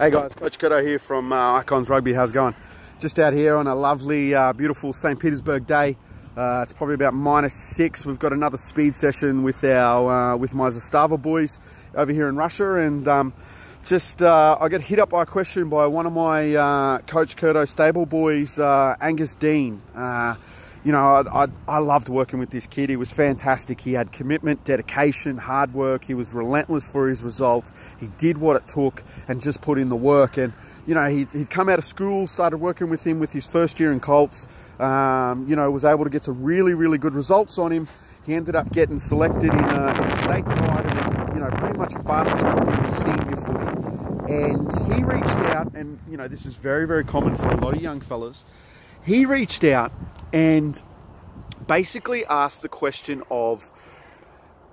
Hey guys, Coach Curto here from uh, Iconz Rugby. How's it going? Just out here on a lovely, uh, beautiful St. Petersburg day. Uh, it's probably about minus six. We've got another speed session with our uh, with my Zastava boys over here in Russia, and um, just uh, I got hit up by a question by one of my uh, Coach Curto stable boys, Angus Dean you know, I, I, I, loved working with this kid. He was fantastic. He had commitment, dedication, hard work. He was relentless for his results. He did what it took and just put in the work. And, you know, he, would come out of school, started working with him with his first year in Colts, um, you know, was able to get some really, really good results on him. He ended up getting selected in, a, in the state side and then, you know, pretty much fast tracked into senior footy. And he reached out, and, you know, this is very, very common for a lot of young fellas. He reached out and basically asked the question of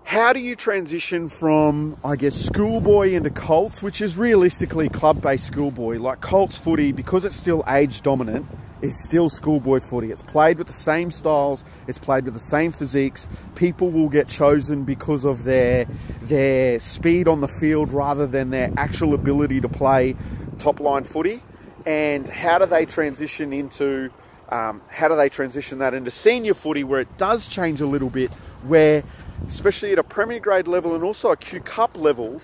how do you transition from, I guess, schoolboy into Colts, which is realistically club-based schoolboy, like Colts footy, because it's still age dominant, is still schoolboy footy. It's played with the same styles, it's played with the same physiques. People will get chosen because of their their speed on the field rather than their actual ability to play top line footy. And how do they transition into um, how do they transition that into senior footy where it does change a little bit, where especially at a Premier Grade level and also a Q Cup level,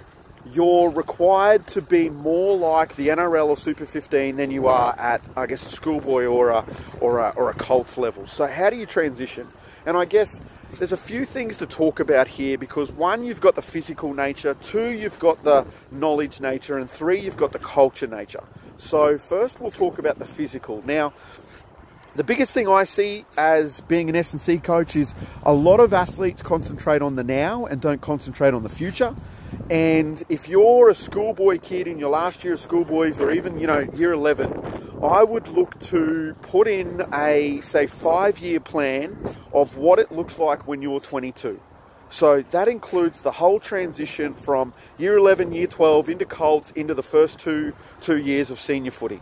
you're required to be more like the NRL or Super 15 than you are at, I guess, a schoolboy or a, or a, or a Colts level. So how do you transition? And I guess there's a few things to talk about here because one, you've got the physical nature, two, you've got the knowledge nature, and three, you've got the culture nature. So first we'll talk about the physical. Now, the biggest thing I see as being an S&C coach is a lot of athletes concentrate on the now and don't concentrate on the future. And if you're a schoolboy kid in your last year of schoolboys or even, you know, year 11, I would look to put in a, say, five year plan of what it looks like when you're 22. So that includes the whole transition from year 11, year 12 into Colts into the first two, two years of senior footy.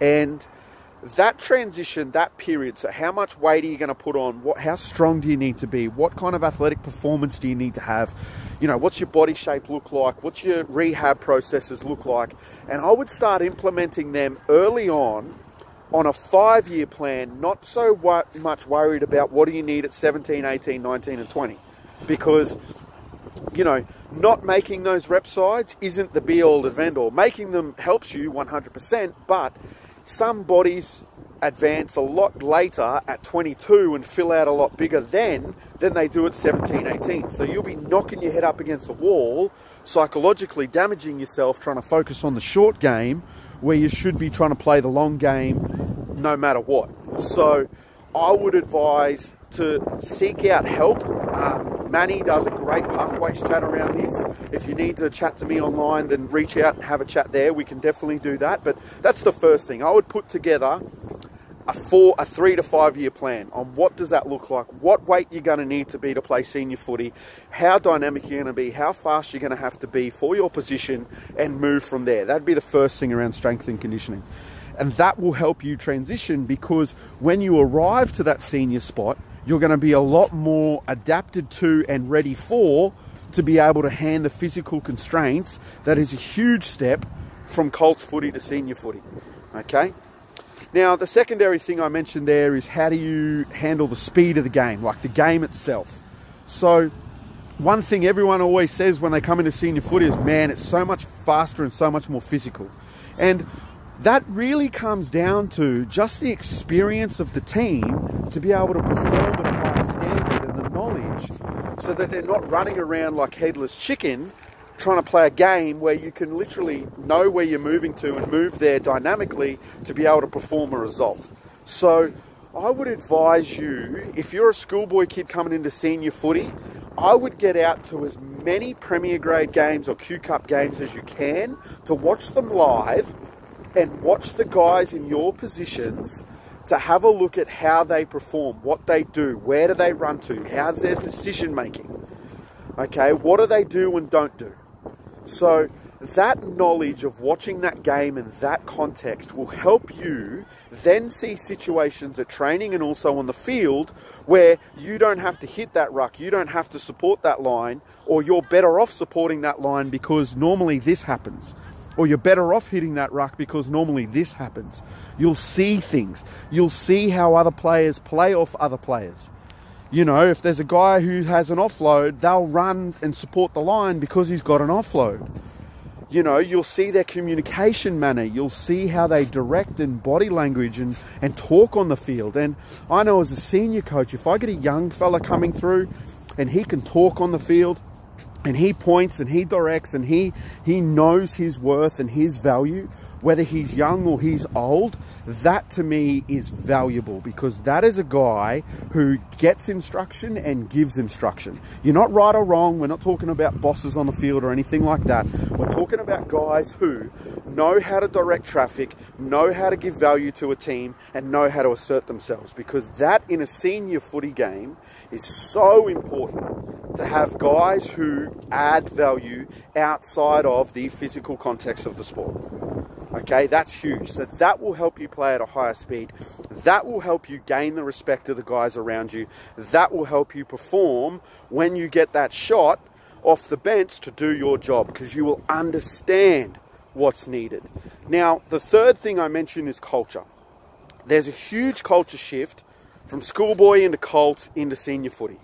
And that transition, that period, so how much weight are you going to put on? What, how strong do you need to be? What kind of athletic performance do you need to have? You know, what's your body shape look like? What's your rehab processes look like? And I would start implementing them early on on a five year plan, not so much worried about what do you need at 17, 18, 19, and 20. Because, you know, not making those rep sides isn't the be all end all. Making them helps you 100%, but some bodies advance a lot later at 22 and fill out a lot bigger then than they do at 17, 18. So you'll be knocking your head up against the wall, psychologically damaging yourself, trying to focus on the short game where you should be trying to play the long game no matter what. So I would advise to seek out help. Um, Manny does a great pathways chat around this. If you need to chat to me online, then reach out and have a chat there. We can definitely do that. But that's the first thing. I would put together a four, a three to five year plan on what does that look like, what weight you're going to need to be to play senior footy, how dynamic you're going to be, how fast you're going to have to be for your position, and move from there. That'd be the first thing around strength and conditioning. And that will help you transition because when you arrive to that senior spot, you're going to be a lot more adapted to and ready for to be able to hand the physical constraints. That is a huge step from Colts footy to senior footy. Okay? Now, the secondary thing I mentioned there is how do you handle the speed of the game, like the game itself. So, one thing everyone always says when they come into senior footy is, man, it's so much faster and so much more physical. And that really comes down to just the experience of the team to be able to perform at a higher standard and the knowledge so that they're not running around like headless chicken trying to play a game where you can literally know where you're moving to and move there dynamically to be able to perform a result. So I would advise you, if you're a schoolboy kid coming into senior footy, I would get out to as many Premier Grade games or Q Cup games as you can to watch them live and watch the guys in your positions to have a look at how they perform, what they do, where do they run to, how's their decision making. Okay, what do they do and don't do? So, that knowledge of watching that game in that context will help you then see situations at training and also on the field where you don't have to hit that ruck, you don't have to support that line, or you're better off supporting that line because normally this happens or you're better off hitting that ruck because normally this happens. You'll see things. You'll see how other players play off other players. You know, if there's a guy who has an offload, they'll run and support the line because he's got an offload. You know, you'll see their communication manner. You'll see how they direct and body language and, and talk on the field. And I know as a senior coach, if I get a young fella coming through and he can talk on the field, and he points and he directs and he he knows his worth and his value whether he's young or he's old that to me is valuable because that is a guy who gets instruction and gives instruction. You're not right or wrong. We're not talking about bosses on the field or anything like that. We're talking about guys who know how to direct traffic, know how to give value to a team, and know how to assert themselves because that in a senior footy game is so important to have guys who add value outside of the physical context of the sport. Okay, that's huge. So that will help you play at a higher speed. That will help you gain the respect of the guys around you. That will help you perform when you get that shot off the bench to do your job because you will understand what's needed. Now, the third thing I mentioned is culture. There's a huge culture shift from schoolboy into Colt into senior footy.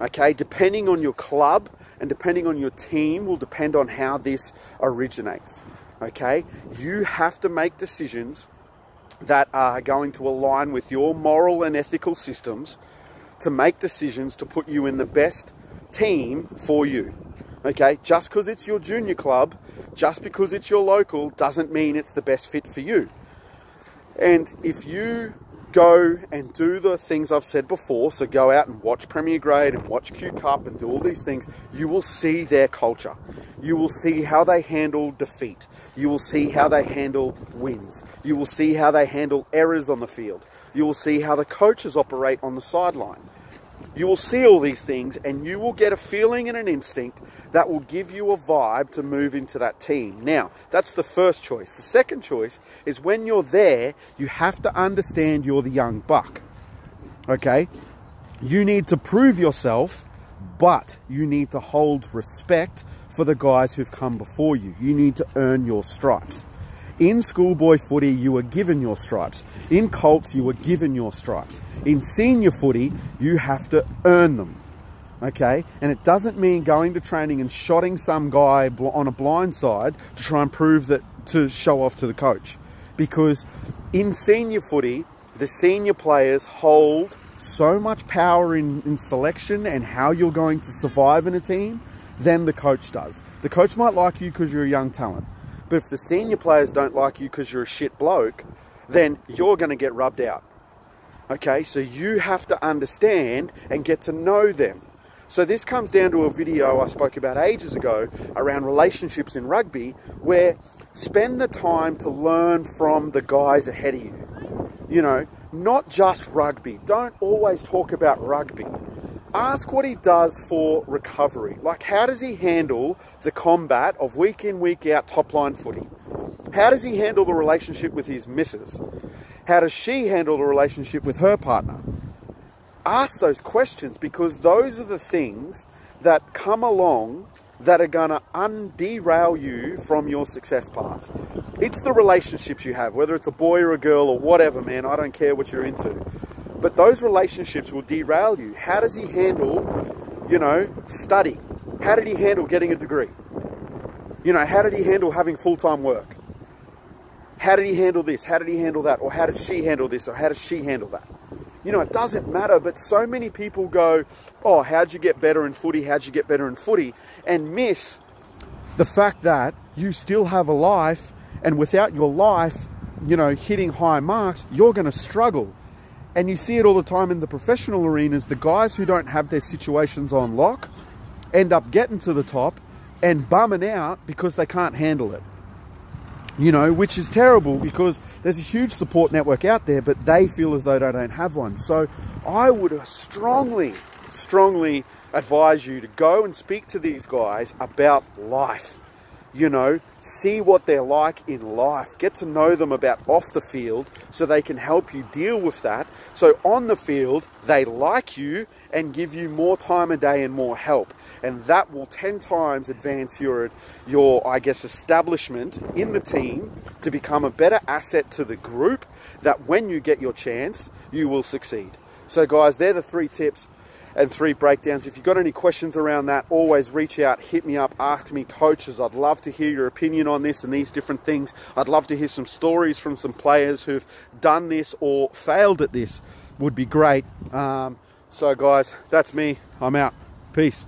Okay, depending on your club and depending on your team will depend on how this originates okay? You have to make decisions that are going to align with your moral and ethical systems to make decisions to put you in the best team for you. Okay, just because it's your junior club, just because it's your local, doesn't mean it's the best fit for you. And if you go and do the things I've said before, so go out and watch Premier Grade and watch Q Cup and do all these things, you will see their culture. You will see how they handle defeat. You will see how they handle wins. You will see how they handle errors on the field. You will see how the coaches operate on the sideline. You will see all these things and you will get a feeling and an instinct that will give you a vibe to move into that team. Now, that's the first choice. The second choice is when you're there, you have to understand you're the young buck. Okay? You need to prove yourself, but you need to hold respect for the guys who've come before you. You need to earn your stripes. In schoolboy footy, you were given your stripes. In Colts, you were given your stripes. In senior footy, you have to earn them. Okay? And it doesn't mean going to training and shotting some guy on a blind side to try and prove that, to show off to the coach. Because in senior footy, the senior players hold so much power in, in selection and how you're going to survive in a team than the coach does. The coach might like you because you're a young talent, but if the senior players don't like you because you're a shit bloke, then you're going to get rubbed out. Okay, so you have to understand and get to know them. So this comes down to a video I spoke about ages ago around relationships in rugby where spend the time to learn from the guys ahead of you. You know, not just rugby. Don't always talk about rugby ask what he does for recovery. Like, how does he handle the combat of week in, week out top line footy? How does he handle the relationship with his missus? How does she handle the relationship with her partner? Ask those questions because those are the things that come along that are going to underrail you from your success path. It's the relationships you have, whether it's a boy or a girl or whatever, man, I don't care what you're into. But those relationships will derail you. How does he handle, you know, study? How did he handle getting a degree? You know, how did he handle having full-time work? How did he handle this? How did he handle that? Or how did she handle this? Or how does she handle that? You know, it doesn't matter, but so many people go, oh, how'd you get better in footy? How'd you get better in footy? And miss the fact that you still have a life and without your life, you know, hitting high marks, you're going to struggle. And you see it all the time in the professional arenas. The guys who don't have their situations on lock end up getting to the top and bumming out because they can't handle it. You know, which is terrible because there's a huge support network out there, but they feel as though they don't have one. So I would strongly, strongly advise you to go and speak to these guys about life. You know, see what they're like in life. Get to know them about off the field so they can help you deal with that. So on the field, they like you and give you more time a day and more help. And that will 10 times advance your, your, I guess, establishment in the team to become a better asset to the group that when you get your chance, you will succeed. So guys, they're the three tips and three breakdowns. If you've got any questions around that, always reach out, hit me up, ask me coaches. I'd love to hear your opinion on this and these different things. I'd love to hear some stories from some players who've done this or failed at this would be great. Um, so guys, that's me. I'm out. Peace.